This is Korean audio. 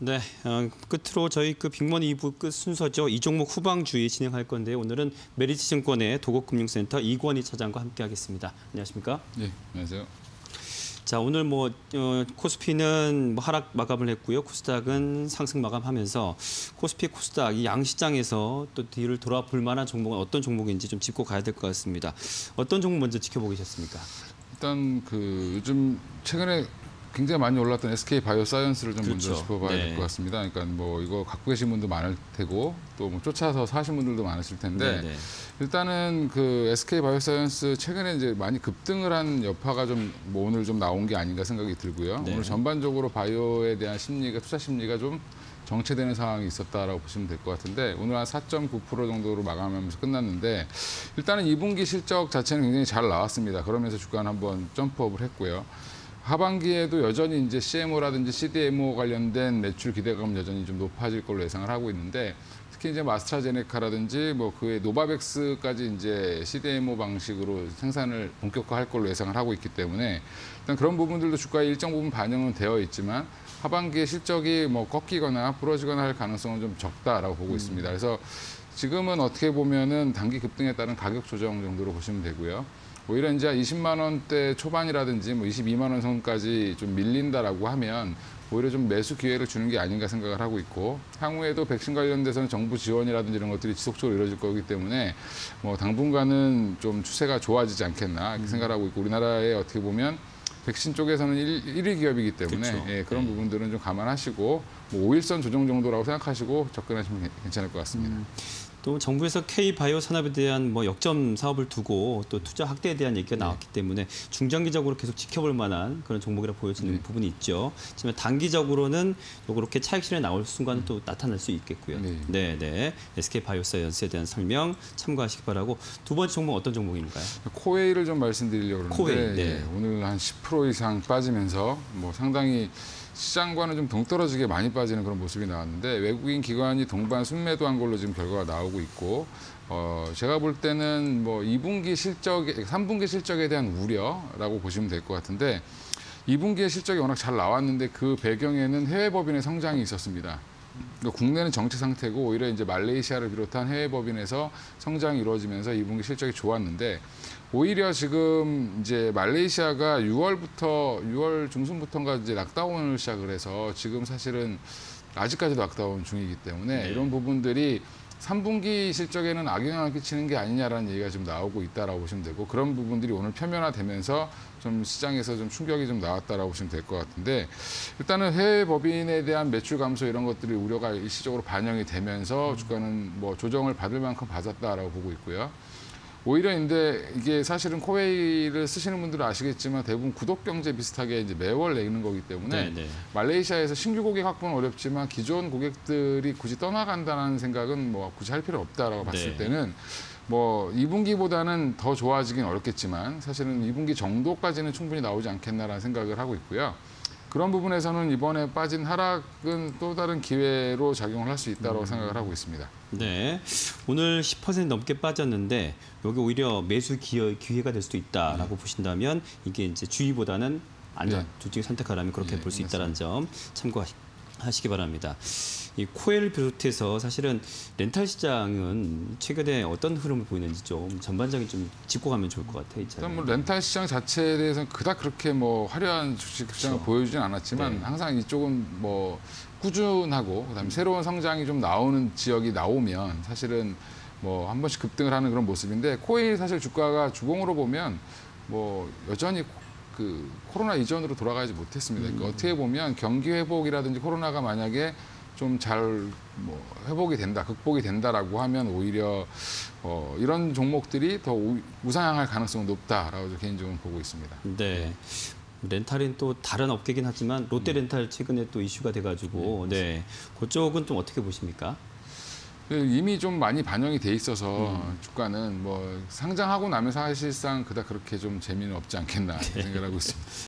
네, 어, 끝으로 저희 그 빅먼 2부 끝 순서죠. 이 종목 후방주의 진행할 건데 오늘은 메리츠증권의 도곡금융센터 이권희 차장과 함께하겠습니다. 안녕하십니까? 네, 안녕하세요. 자, 오늘 뭐 어, 코스피는 뭐 하락 마감을 했고요. 코스닥은 상승 마감하면서 코스피, 코스닥 이 양시장에서 또 뒤를 돌아볼 만한 종목은 어떤 종목인지 좀 짚고 가야 될 것 같습니다. 어떤 종목 먼저 지켜보고 계셨습니다. 일단 그 요즘 최근에 굉장히 많이 올랐던 SK 바이오사이언스를 좀 그렇죠. 먼저 짚어봐야 네. 될것 같습니다. 그러니까 뭐 이거 갖고 계신 분도 많을 테고 또 뭐 쫓아서 사신 분들도 많으실 텐데 네, 네. 일단은 그 SK 바이오사이언스 최근에 이제 많이 급등을 한 여파가 좀 뭐 오늘 좀 나온 게 아닌가 생각이 들고요. 네. 오늘 전반적으로 바이오에 대한 심리가 투자 심리가 좀 정체되는 상황이 있었다라고 보시면 될 것 같은데 오늘 한 4.9% 정도로 마감하면서 끝났는데 일단은 2분기 실적 자체는 굉장히 잘 나왔습니다. 그러면서 주가는 한번 jump up을 했고요. 하반기에도 여전히 이제 CMO라든지 CDMO 관련된 매출 기대감은 여전히 좀 높아질 걸로 예상을 하고 있는데 특히 이제 마스트라제네카라든지 뭐 그의 노바백스까지 이제 CDMO 방식으로 생산을 본격화할 걸로 예상을 하고 있기 때문에 일단 그런 부분들도 주가에 일정 부분 반영은 되어 있지만 하반기에 실적이 뭐 꺾이거나 부러지거나 할 가능성은 좀 적다라고 보고 있습니다. 그래서 지금은 어떻게 보면은 단기 급등에 따른 가격 조정 정도로 보시면 되고요. 오히려 이제 20만 원대 초반이라든지 뭐 22만 원 선까지 좀 밀린다라고 하면 오히려 좀 매수 기회를 주는 게 아닌가 생각을 하고 있고 향후에도 백신 관련돼서는 정부 지원이라든지 이런 것들이 지속적으로 이루어질 거기 때문에 뭐 당분간은 좀 추세가 좋아지지 않겠나 이렇게 생각하고 있고 우리나라에 어떻게 보면 백신 쪽에서는 일 1위 기업이기 때문에. 예, 그런 네. 부분들은 좀 감안하시고 뭐 5일선 조정 정도라고 생각하시고 접근하시면 괜- 괜찮을 것 같습니다. 또 정부에서 K 바이오 산업에 대한 뭐 역점 사업을 두고 또 투자 확대에 대한 얘기가 네. 나왔기 때문에 중장기적으로 계속 지켜볼 만한 그런 종목이라 보여지는 부분이 있죠. 하지만 단기적으로는 또 그렇게 차익 실현이 나올 순간은 또 나타날 수 있겠고요. 네. 네, 네. SK 바이오사이언스에 대한 설명 참고하시기 바라고 두 번째 종목 어떤 종목인가요? 코웨이를 좀 말씀드리려고 그러는데 코웨이, 네. 예, 오늘 한 10% 이상 빠지면서 뭐 상당히 시장과는 좀 동떨어지게 많이 빠지는 그런 모습이 나왔는데 외국인 기관이 동반 순매도한 걸로 지금 결과가 나오고 있고 어 제가 볼 때는 뭐 2분기 실적에 3분기 실적에 대한 우려라고 보시면 될 것 같은데 2분기에 실적이 워낙 잘 나왔는데 그 배경에는 해외 법인의 성장이 있었습니다. 그러니까 국내는 정체 상태고 오히려 이제 말레이시아를 비롯한 해외 법인에서 성장이 이루어지면서 2분기 실적이 좋았는데 오히려 지금 이제 말레이시아가 6월부터 6월 중순부터인가 이제 락다운을 시작을 해서 지금 사실은 아직까지도 락다운 중이기 때문에 네. 이런 부분들이 3분기 실적에는 악영향을 끼치는 게 아니냐라는 얘기가 좀 나오고 있다라고 보시면 되고 그런 부분들이 오늘 표면화되면서 좀 시장에서 좀 충격이 좀 나왔다라고 보시면 될 것 같은데 일단은 해외 법인에 대한 매출 감소 이런 것들이 우려가 일시적으로 반영이 되면서 주가는 뭐 조정을 받을 만큼 받았다라고 보고 있고요. 오히려 근데 이게 사실은 코웨이를 쓰시는 분들은 아시겠지만 대부분 구독 경제 비슷하게 이제 매월 내는 거기 때문에 네, 네. 말레이시아에서 신규 고객 확보는 어렵지만 기존 고객들이 굳이 떠나간다는 생각은 뭐 굳이 할 필요 없다라고 봤을 네. 때는 뭐 2분기보다는 더 좋아지긴 어렵겠지만 사실은 2분기 정도까지는 충분히 나오지 않겠나라는 생각을 하고 있고요. 그런 부분에서는 이번에 빠진 하락은 또 다른 기회로 작용을 할 수 있다고 생각을 하고 있습니다. 네. 오늘 10% 넘게 빠졌는데 여기 오히려 매수 기회, 기회가 될 수도 있다라고 보신다면 이게 이제 주의보다는 안전 네. 둘 중에 선택하라면 그렇게 네, 볼수 있다는 점 참고하시기 바랍니다. 이 코엘을 비롯해서 사실은 렌탈 시장은 최근에 어떤 흐름을 보이는지 좀 전반적인 좀 짚고 가면 좋을 것 같아요. 일단 뭐 렌탈 시장 자체에 대해서는 그닥 그렇게 뭐 화려한 주식 시장을 그렇죠. 보여주진 않았지만 네. 항상 이쪽은 뭐 꾸준하고 그다음에 새로운 성장이 좀 나오는 지역이 나오면 사실은 뭐 한 번씩 급등을 하는 그런 모습인데 코일 사실 주가가 주봉으로 보면 뭐 여전히 그 코로나 이전으로 돌아가지 못했습니다. 그러니까 어떻게 보면 경기 회복이라든지 코로나가 만약에 좀 잘 뭐 회복이 된다, 극복이 된다라고 하면 오히려 어 이런 종목들이 더 우- 우상향할 가능성은 높다라고 저 개인적으로 보고 있습니다. 네. 렌탈은 또 다른 업계긴 하지만 롯데 렌탈 최근에 또 이슈가 돼가지고 네, 그쪽은 좀 어떻게 보십니까? 그 이미 좀 많이 반영이 돼 있어서 주가는 뭐 상장하고 나면 사실상 그닥 그렇게 좀 재미는 없지 않겠나 생각을 하고 있습니다.